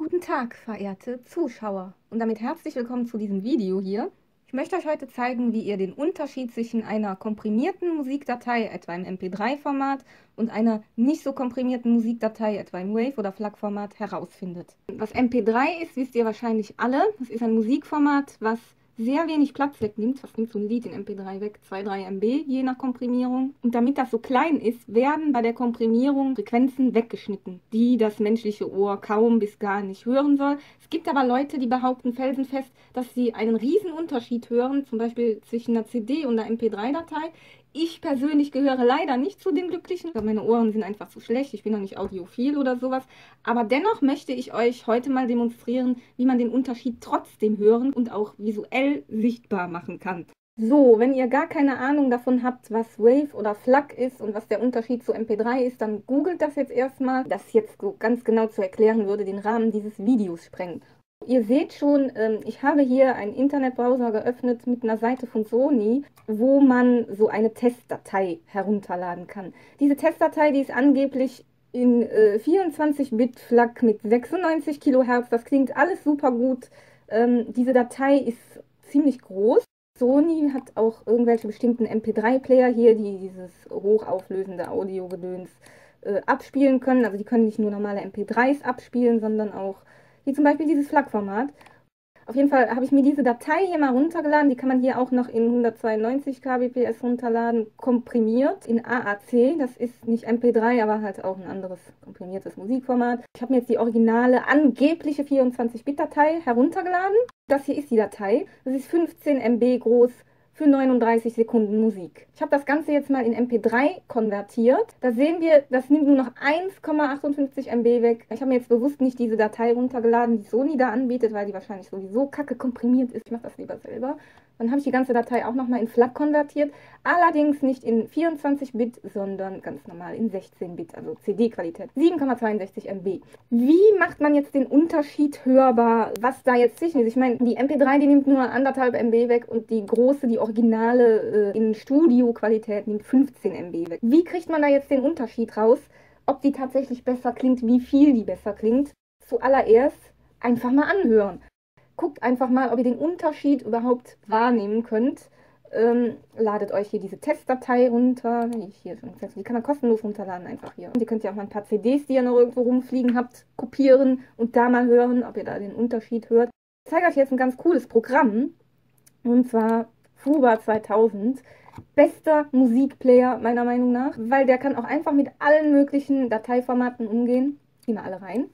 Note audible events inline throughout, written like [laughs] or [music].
Guten Tag, verehrte Zuschauer und damit herzlich willkommen zu diesem Video hier. Ich möchte euch heute zeigen, wie ihr den Unterschied zwischen einer komprimierten Musikdatei, etwa im MP3-Format, und einer nicht so komprimierten Musikdatei, etwa im Wave- oder FLAC-Format, herausfindet. Was MP3 ist, wisst ihr wahrscheinlich alle. Das ist ein Musikformat, was sehr wenig Platz wegnimmt. Was nimmt so ein Lied in MP3 weg? 2-3 MB, je nach Komprimierung. Und damit das so klein ist, werden bei der Komprimierung Frequenzen weggeschnitten, die das menschliche Ohr kaum bis gar nicht hören soll. Es gibt aber Leute, die behaupten felsenfest, dass sie einen riesen Unterschied hören, zum Beispiel zwischen einer CD und einer MP3-Datei. Ich persönlich gehöre leider nicht zu den Glücklichen. Meine Ohren sind einfach zu schlecht. Ich bin noch nicht audiophil oder sowas. Aber dennoch möchte ich euch heute mal demonstrieren, wie man den Unterschied trotzdem hören und auch visuell sichtbar machen kann. So, wenn ihr gar keine Ahnung davon habt, was Wave oder FLAC ist und was der Unterschied zu MP3 ist, dann googelt das jetzt erstmal. Das jetzt so ganz genau zu erklären würde den Rahmen dieses Videos sprengen. Ihr seht schon, ähm, ich habe hier einen Internetbrowser geöffnet mit einer Seite von Sony, wo man so eine Testdatei herunterladen kann. Diese Testdatei, die ist angeblich in 24-Bit-FLAC mit 96 Kilohertz. Das klingt alles super gut. Ähm, diese Datei ist ziemlich groß. Sony hat auch irgendwelche bestimmten MP3-Player hier, die dieses hochauflösende Audio-Gedöns äh, abspielen können. Also die können nicht nur normale MP3s abspielen, sondern auch wie zum Beispiel dieses FLAC-Format. Auf jeden Fall habe ich mir diese Datei hier mal runtergeladen. Die kann man hier auch noch in 192 kbps runterladen, komprimiert in AAC. Das ist nicht MP3, aber halt auch ein anderes komprimiertes Musikformat. Ich habe mir jetzt die originale, angebliche 24-Bit-Datei heruntergeladen. Das hier ist die Datei. Das ist 15 MB groß für 39 Sekunden Musik. Ich habe das Ganze jetzt mal in MP3 konvertiert. Da sehen wir, das nimmt nur noch 1,58 MB weg. Ich habe mir jetzt bewusst nicht diese Datei runtergeladen, die Sony da anbietet, weil die wahrscheinlich sowieso kacke komprimiert ist. Ich mache das lieber selber. Dann habe ich die ganze Datei auch nochmal in FLAC konvertiert. Allerdings nicht in 24-Bit, sondern ganz normal in 16-Bit, also CD-Qualität. 7,62 MB. Wie macht man jetzt den Unterschied hörbar, was da jetzt zwischen ist? Ich meine, die MP3, die nimmt nur anderthalb MB weg und die große, die originale äh, in Studio-Qualität nimmt 15 MB weg. Wie kriegt man da jetzt den Unterschied raus? Ob die tatsächlich besser klingt, wie viel die besser klingt? Zuallererst einfach mal anhören guckt einfach mal, ob ihr den Unterschied überhaupt wahrnehmen könnt. Ähm, ladet euch hier diese Testdatei runter. Hier schon die kann man kostenlos runterladen, einfach hier. Und ihr könnt ja auch mal ein paar CDs, die ihr noch irgendwo rumfliegen habt, kopieren und da mal hören, ob ihr da den Unterschied hört. Ich zeige euch jetzt ein ganz cooles Programm. Und zwar Fuba 2000. Bester Musikplayer meiner Meinung nach, weil der kann auch einfach mit allen möglichen Dateiformaten umgehen. Gehen wir alle rein.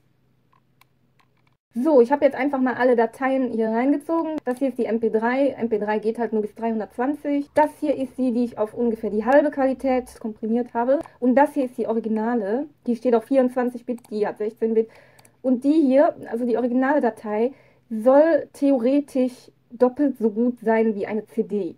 So, ich habe jetzt einfach mal alle Dateien hier reingezogen. Das hier ist die MP3. MP3 geht halt nur bis 320. Das hier ist die, die ich auf ungefähr die halbe Qualität komprimiert habe. Und das hier ist die Originale. Die steht auf 24-Bit, die hat 16-Bit. Und die hier, also die originale Datei, soll theoretisch doppelt so gut sein wie eine CD.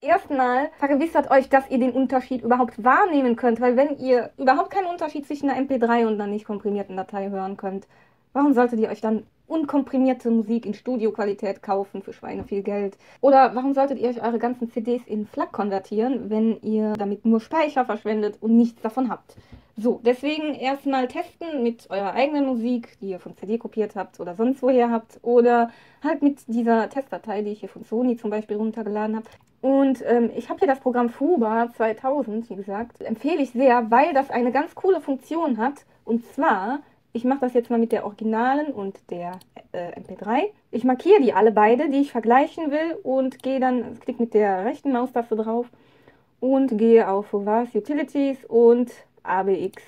Erstmal vergewissert euch, dass ihr den Unterschied überhaupt wahrnehmen könnt, weil wenn ihr überhaupt keinen Unterschied zwischen einer MP3 und einer nicht komprimierten Datei hören könnt, warum solltet ihr euch dann unkomprimierte Musik in Studioqualität kaufen für Schweine viel Geld? Oder warum solltet ihr euch eure ganzen CDs in FLAC konvertieren, wenn ihr damit nur Speicher verschwendet und nichts davon habt? So, deswegen erstmal testen mit eurer eigenen Musik, die ihr von CD kopiert habt oder sonst woher habt, oder halt mit dieser Testdatei, die ich hier von Sony zum Beispiel runtergeladen habe. Und ähm, ich habe hier das Programm Fuba 2000, wie gesagt, empfehle ich sehr, weil das eine ganz coole Funktion hat. Und zwar ich mache das jetzt mal mit der Originalen und der äh, MP3. Ich markiere die alle beide, die ich vergleichen will und gehe dann, klicke mit der rechten Maustaste drauf und gehe auf Was Utilities und ABX.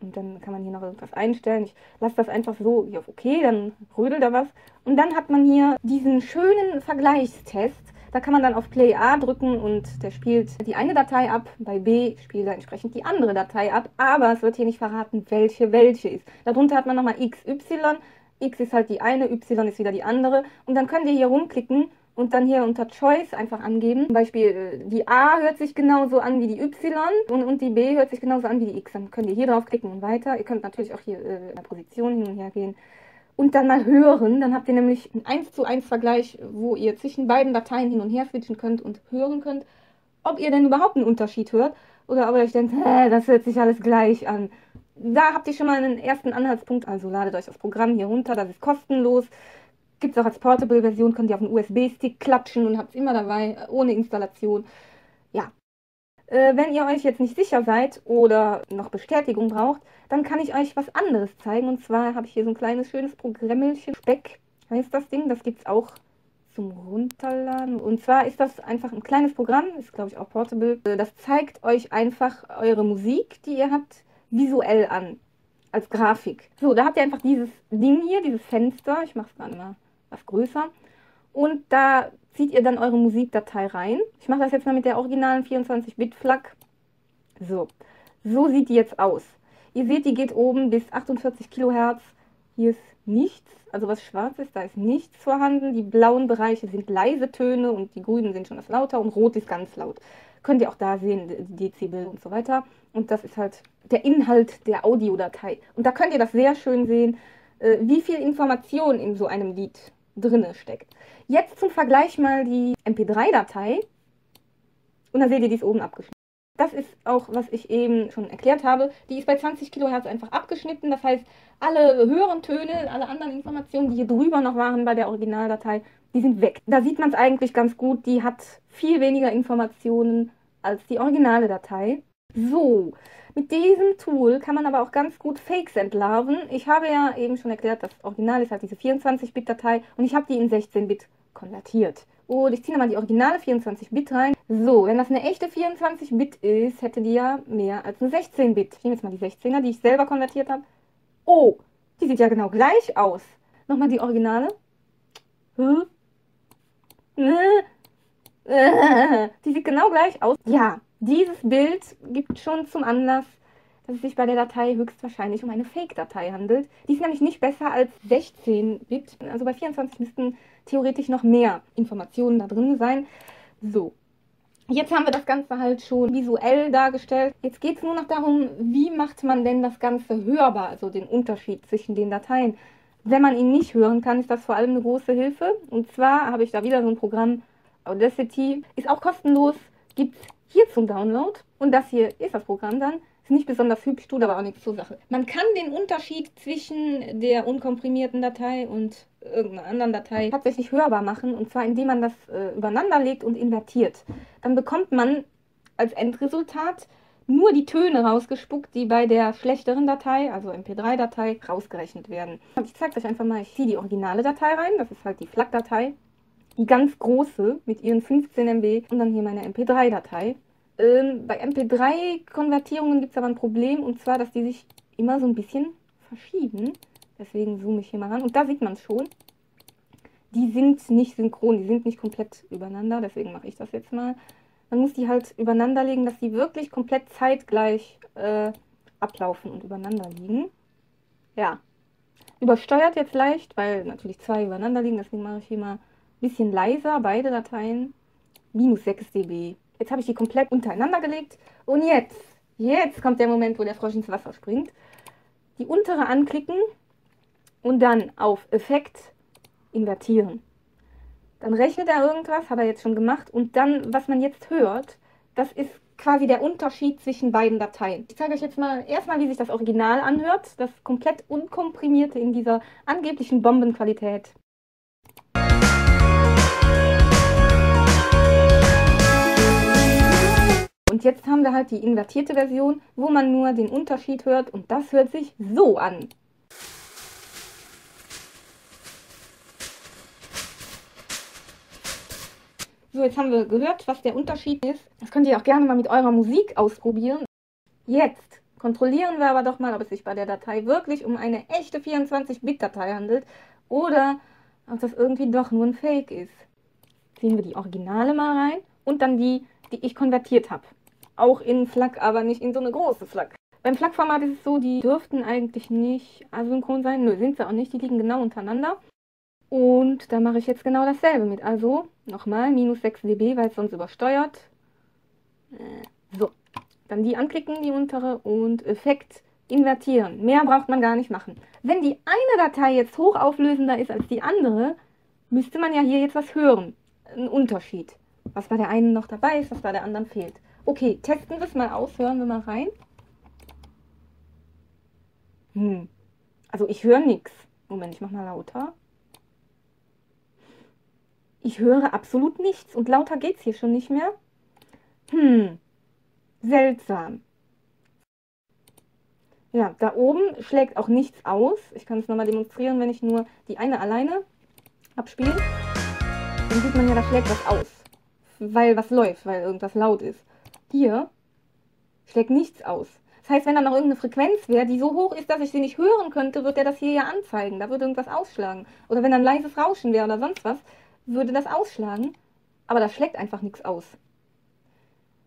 Und dann kann man hier noch irgendwas einstellen. Ich lasse das einfach so hier auf OK, dann rödelt da was. Und dann hat man hier diesen schönen Vergleichstest da kann man dann auf Play A drücken und der spielt die eine Datei ab. Bei B spielt er entsprechend die andere Datei ab. Aber es wird hier nicht verraten, welche welche ist. Darunter hat man nochmal XY. X ist halt die eine, Y ist wieder die andere. Und dann könnt ihr hier rumklicken und dann hier unter Choice einfach angeben. Zum Beispiel äh, die A hört sich genauso an wie die Y und, und die B hört sich genauso an wie die X. Dann könnt ihr hier draufklicken und weiter. Ihr könnt natürlich auch hier äh, in der Position hin und her gehen und dann mal hören. Dann habt ihr nämlich einen 1 zu 1 Vergleich, wo ihr zwischen beiden Dateien hin und her switchen könnt und hören könnt, ob ihr denn überhaupt einen Unterschied hört oder ob ihr euch denkt, hä, das hört sich alles gleich an. Da habt ihr schon mal einen ersten Anhaltspunkt. Also ladet euch das Programm hier runter, das ist kostenlos. Gibt es auch als Portable-Version, könnt ihr auf einen USB-Stick klatschen und habt es immer dabei, ohne Installation. Äh, wenn ihr euch jetzt nicht sicher seid oder noch Bestätigung braucht, dann kann ich euch was anderes zeigen. Und zwar habe ich hier so ein kleines, schönes Programmelchen. Speck heißt das Ding. Das gibt es auch zum Runterladen. Und zwar ist das einfach ein kleines Programm, ist glaube ich auch portable. Äh, das zeigt euch einfach eure Musik, die ihr habt, visuell an. Als Grafik. So, da habt ihr einfach dieses Ding hier, dieses Fenster. Ich mache es gerade mal was größer. Und da zieht ihr dann eure Musikdatei rein. Ich mache das jetzt mal mit der originalen 24-Bit-Flag. So, so sieht die jetzt aus. Ihr seht, die geht oben bis 48 Kilohertz. Hier ist nichts, also was schwarz ist, da ist nichts vorhanden. Die blauen Bereiche sind leise Töne und die grünen sind schon das lauter und rot ist ganz laut. Könnt ihr auch da sehen, die Dezibel und so weiter. Und das ist halt der Inhalt der Audiodatei. Und da könnt ihr das sehr schön sehen, äh, wie viel Information in so einem Lied drinne steckt. Jetzt zum Vergleich mal die MP3-Datei. Und da seht ihr, die ist oben abgeschnitten. Das ist auch, was ich eben schon erklärt habe. Die ist bei 20 Kilohertz einfach abgeschnitten. Das heißt, alle höheren Töne, alle anderen Informationen, die hier drüber noch waren bei der Originaldatei, die sind weg. Da sieht man es eigentlich ganz gut. Die hat viel weniger Informationen als die originale Datei. So, mit diesem Tool kann man aber auch ganz gut Fakes entlarven. Ich habe ja eben schon erklärt, das Original ist halt diese 24-Bit-Datei und ich habe die in 16-Bit konvertiert. Und ich ziehe nochmal die originale 24-Bit rein. So, wenn das eine echte 24-Bit ist, hätte die ja mehr als eine 16-Bit. Ich nehme jetzt mal die 16er, die ich selber konvertiert habe. Oh, die sieht ja genau gleich aus. Nochmal die originale. Hm? [laughs] Die sieht genau gleich aus. Ja, dieses Bild gibt schon zum Anlass, dass es sich bei der Datei höchstwahrscheinlich um eine Fake-Datei handelt. Die ist nämlich nicht besser als 16-Bit. Also bei 24 müssten theoretisch noch mehr Informationen da drin sein. So, Jetzt haben wir das Ganze halt schon visuell dargestellt. Jetzt geht es nur noch darum, wie macht man denn das Ganze hörbar, also den Unterschied zwischen den Dateien. Wenn man ihn nicht hören kann, ist das vor allem eine große Hilfe. Und zwar habe ich da wieder so ein Programm, Audacity, ist auch kostenlos, gibt es hier zum Download. Und das hier ist das Programm dann. Ist nicht besonders hübsch, tut aber auch nichts zur Sache. Man kann den Unterschied zwischen der unkomprimierten Datei und irgendeiner anderen Datei tatsächlich hörbar machen. Und zwar indem man das äh, übereinander legt und invertiert. Dann bekommt man als Endresultat nur die Töne rausgespuckt, die bei der schlechteren Datei, also MP3-Datei, rausgerechnet werden. Ich zeige euch einfach mal, ich ziehe die originale Datei rein, das ist halt die FLAC-Datei, die ganz große mit ihren 15 MB und dann hier meine MP3-Datei. Ähm, bei MP3-Konvertierungen gibt es aber ein Problem und zwar, dass die sich immer so ein bisschen verschieben. Deswegen zoome ich hier mal ran. Und da sieht man es schon. Die sind nicht synchron, die sind nicht komplett übereinander. Deswegen mache ich das jetzt mal. Man muss die halt übereinander legen, dass die wirklich komplett zeitgleich äh, ablaufen und übereinander liegen. Ja. Übersteuert jetzt leicht, weil natürlich zwei übereinander liegen. Deswegen mache ich hier mal bisschen leiser, beide Dateien. Minus 6 dB. Jetzt habe ich die komplett untereinander gelegt. Und jetzt, jetzt kommt der Moment, wo der Frosch ins Wasser springt. Die untere anklicken und dann auf Effekt invertieren. Dann rechnet er irgendwas, hat er jetzt schon gemacht. Und dann, was man jetzt hört, das ist quasi der Unterschied zwischen beiden Dateien. Ich zeige euch jetzt mal erstmal, wie sich das Original anhört. Das komplett unkomprimierte in dieser angeblichen Bombenqualität. Und jetzt haben wir halt die invertierte Version, wo man nur den Unterschied hört und das hört sich so an. So, jetzt haben wir gehört, was der Unterschied ist. Das könnt ihr auch gerne mal mit eurer Musik ausprobieren. Jetzt kontrollieren wir aber doch mal, ob es sich bei der Datei wirklich um eine echte 24-Bit-Datei handelt oder ob das irgendwie doch nur ein Fake ist. Ziehen wir die Originale mal rein und dann die, die ich konvertiert habe auch in FLAC, aber nicht in so eine große FLAC. Beim FLAC-Format ist es so, die dürften eigentlich nicht asynchron sein. Nö, sind sie auch nicht. Die liegen genau untereinander. Und da mache ich jetzt genau dasselbe mit. Also nochmal minus 6 dB, weil es sonst übersteuert. Äh, so, dann die anklicken, die untere und Effekt invertieren. Mehr braucht man gar nicht machen. Wenn die eine Datei jetzt hochauflösender ist als die andere, müsste man ja hier jetzt was hören. Ein Unterschied. Was bei der einen noch dabei ist, was bei der anderen fehlt. Okay, testen wir es mal aus, hören wir mal rein. Hm. Also ich höre nichts. Moment, ich mach mal lauter. Ich höre absolut nichts und lauter geht's hier schon nicht mehr. Hm, seltsam. Ja, da oben schlägt auch nichts aus. Ich kann es nochmal demonstrieren, wenn ich nur die eine alleine abspiele. Dann sieht man ja, da schlägt was aus. Weil was läuft, weil irgendwas laut ist. Hier schlägt nichts aus. Das heißt, wenn da noch irgendeine Frequenz wäre, die so hoch ist, dass ich sie nicht hören könnte, wird der das hier ja anzeigen. Da würde irgendwas ausschlagen. Oder wenn da ein leises Rauschen wäre oder sonst was, würde das ausschlagen. Aber da schlägt einfach nichts aus.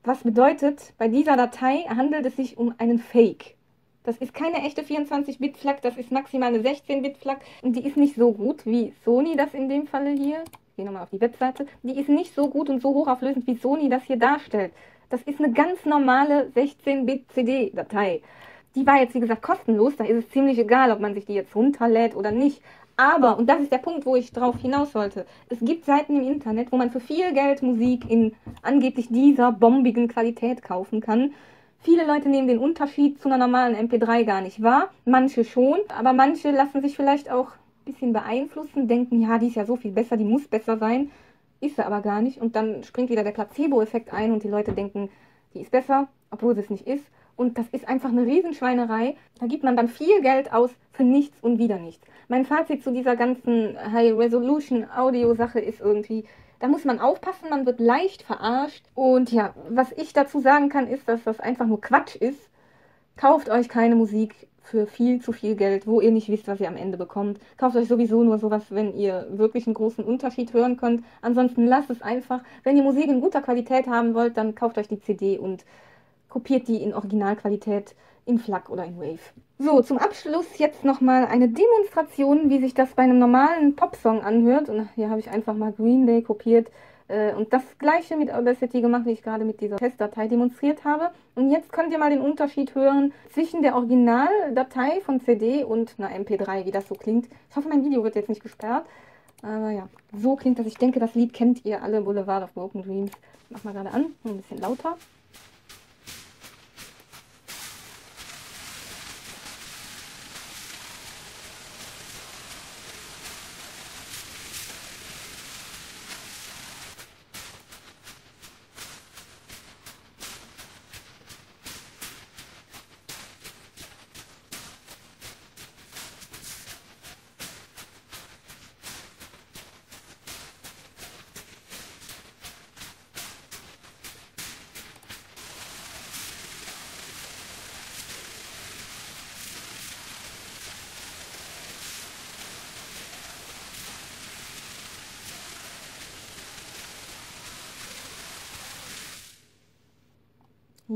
Was bedeutet, bei dieser Datei handelt es sich um einen Fake. Das ist keine echte 24-Bit-FLAC, das ist maximal eine 16-Bit-FLAC und die ist nicht so gut wie Sony das in dem Falle hier. Ich gehe nochmal auf die Webseite. Die ist nicht so gut und so hochauflösend, wie Sony das hier darstellt. Das ist eine ganz normale 16-Bit-CD-Datei. Die war jetzt, wie gesagt, kostenlos. Da ist es ziemlich egal, ob man sich die jetzt runterlädt oder nicht. Aber, und das ist der Punkt, wo ich drauf hinaus wollte, es gibt Seiten im Internet, wo man für viel Geld Musik in angeblich dieser bombigen Qualität kaufen kann. Viele Leute nehmen den Unterschied zu einer normalen MP3 gar nicht wahr. Manche schon, aber manche lassen sich vielleicht auch ein bisschen beeinflussen, denken, ja, die ist ja so viel besser, die muss besser sein. Ist sie aber gar nicht. Und dann springt wieder der Placebo-Effekt ein und die Leute denken, die ist besser, obwohl sie es nicht ist. Und das ist einfach eine Riesenschweinerei. Da gibt man dann viel Geld aus für nichts und wieder nichts. Mein Fazit zu dieser ganzen High-Resolution-Audio-Sache ist irgendwie, da muss man aufpassen, man wird leicht verarscht. Und ja, was ich dazu sagen kann, ist, dass das einfach nur Quatsch ist. Kauft euch keine Musik für viel zu viel Geld, wo ihr nicht wisst, was ihr am Ende bekommt. Kauft euch sowieso nur sowas, wenn ihr wirklich einen großen Unterschied hören könnt. Ansonsten lasst es einfach. Wenn ihr Musik in guter Qualität haben wollt, dann kauft euch die CD und kopiert die in Originalqualität in FLAC oder in Wave. So, zum Abschluss jetzt nochmal eine Demonstration, wie sich das bei einem normalen Popsong anhört. Und hier habe ich einfach mal Green Day kopiert und das gleiche mit Audacity gemacht, wie ich gerade mit dieser Testdatei demonstriert habe. Und jetzt könnt ihr mal den Unterschied hören zwischen der Originaldatei von CD und einer MP3, wie das so klingt. Ich hoffe, mein Video wird jetzt nicht gesperrt. Aber ja, so klingt das. Ich denke, das Lied kennt ihr alle, Boulevard of Broken Dreams. Ich mach mal gerade an, ein bisschen lauter.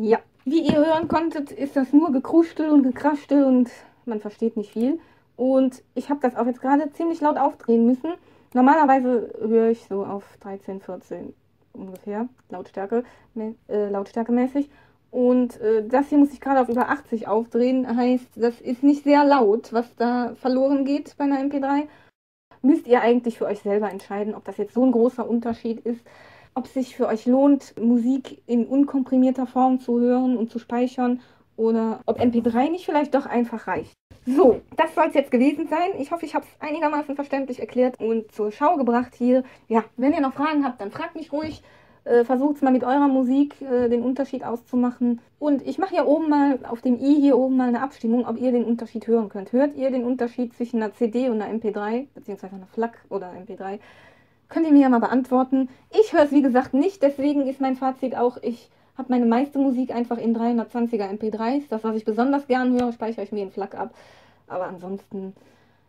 Ja, wie ihr hören konntet, ist das nur Gekruschtel und Gekraschtel und man versteht nicht viel. Und ich habe das auch jetzt gerade ziemlich laut aufdrehen müssen. Normalerweise höre ich so auf 13, 14 ungefähr, Lautstärke, äh, lautstärkemäßig. Und äh, das hier muss ich gerade auf über 80 aufdrehen. Heißt, das ist nicht sehr laut, was da verloren geht bei einer MP3. Müsst ihr eigentlich für euch selber entscheiden, ob das jetzt so ein großer Unterschied ist ob es sich für euch lohnt, Musik in unkomprimierter Form zu hören und zu speichern oder ob MP3 nicht vielleicht doch einfach reicht. So, das soll es jetzt gewesen sein. Ich hoffe, ich habe es einigermaßen verständlich erklärt und zur Schau gebracht hier. Ja, wenn ihr noch Fragen habt, dann fragt mich ruhig. Äh, Versucht es mal mit eurer Musik äh, den Unterschied auszumachen. Und ich mache hier oben mal, auf dem i hier oben mal eine Abstimmung, ob ihr den Unterschied hören könnt. Hört ihr den Unterschied zwischen einer CD und einer MP3, beziehungsweise einer FLAC oder MP3? Könnt ihr mir ja mal beantworten. Ich höre es wie gesagt nicht, deswegen ist mein Fazit auch, ich habe meine meiste Musik einfach in 320er MP3s. Das, was ich besonders gern höre, speichere ich mir in FLAC ab. Aber ansonsten,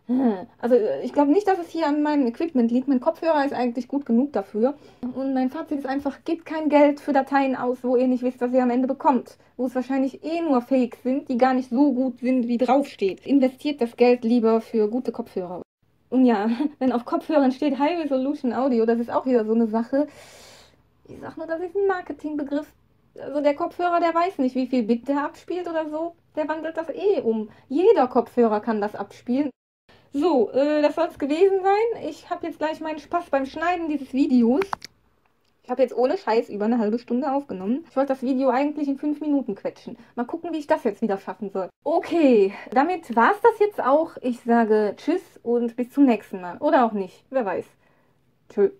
äh, also ich glaube nicht, dass es hier an meinem Equipment liegt. Mein Kopfhörer ist eigentlich gut genug dafür. Und mein Fazit ist einfach, gebt kein Geld für Dateien aus, wo ihr nicht wisst, was ihr am Ende bekommt. Wo es wahrscheinlich eh nur Fakes sind, die gar nicht so gut sind, wie draufsteht. Investiert das Geld lieber für gute Kopfhörer. Und ja, [laughs] wenn auf Kopfhörern steht High Resolution Audio, das ist auch wieder so eine Sache. Ich sag nur, das ist ein Marketingbegriff. Also der Kopfhörer, der weiß nicht, wie viel Bit der abspielt oder so. Der wandelt das eh um. Jeder Kopfhörer kann das abspielen. So, äh, das soll es gewesen sein. Ich habe jetzt gleich meinen Spaß beim Schneiden dieses Videos. Ich habe jetzt ohne Scheiß über eine halbe Stunde aufgenommen. Ich wollte das Video eigentlich in fünf Minuten quetschen. Mal gucken, wie ich das jetzt wieder schaffen soll. Okay, damit war es das jetzt auch. Ich sage Tschüss und bis zum nächsten Mal. Oder auch nicht, wer weiß. Tschüss.